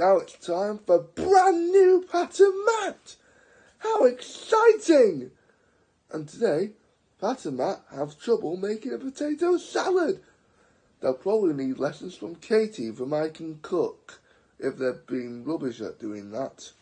Now it's time for brand new Pat and How exciting! And today, Pat and have trouble making a potato salad. They'll probably need lessons from Katy from I Can Cook if they've been rubbish at doing that.